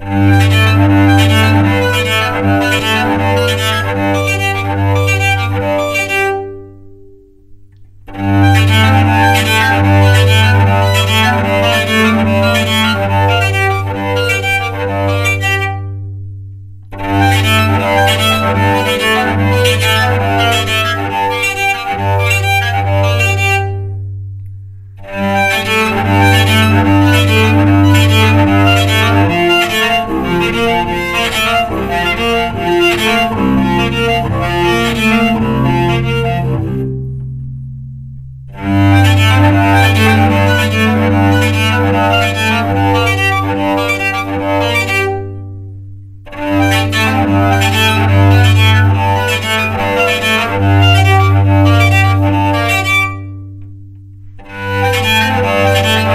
Mm-hmm.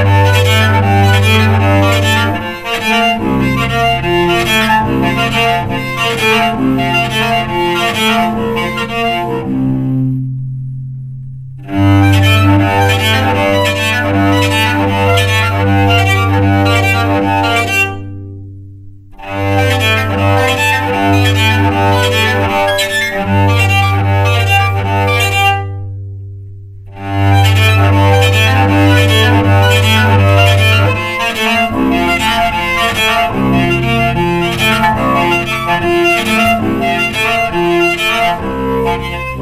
Thank you.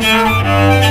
Música